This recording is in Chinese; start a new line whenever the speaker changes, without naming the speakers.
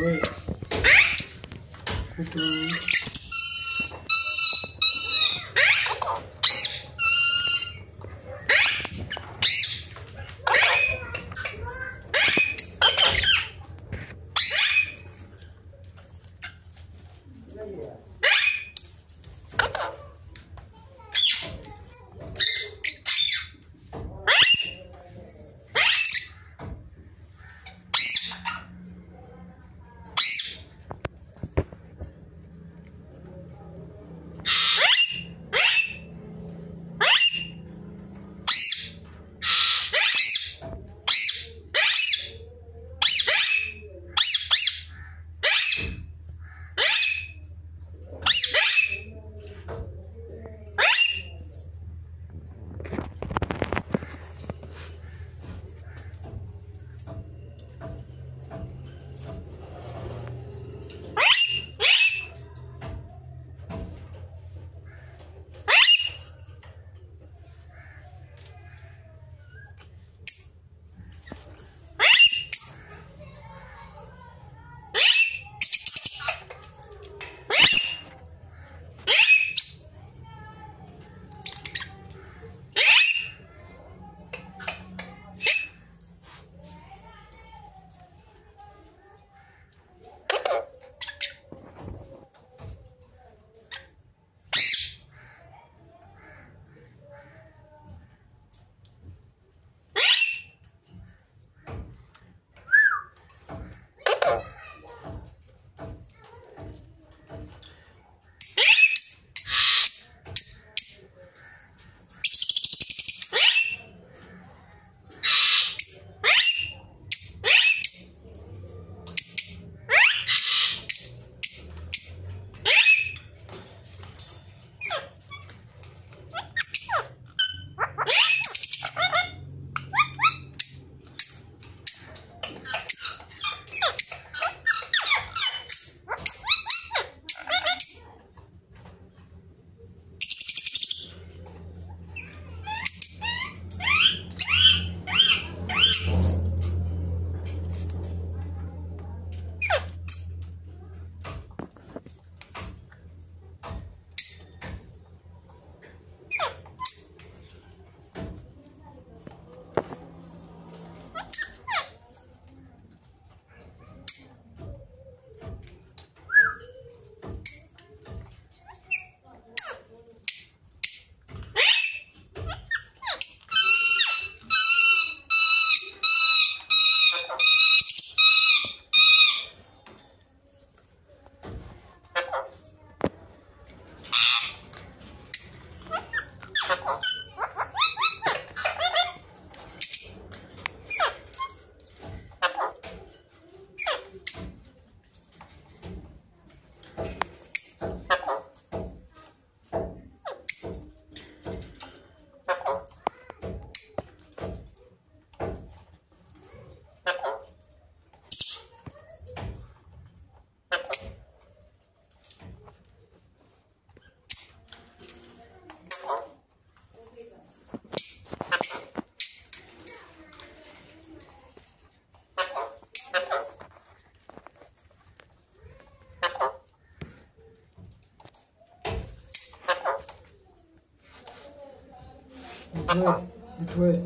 喂开你推，你推。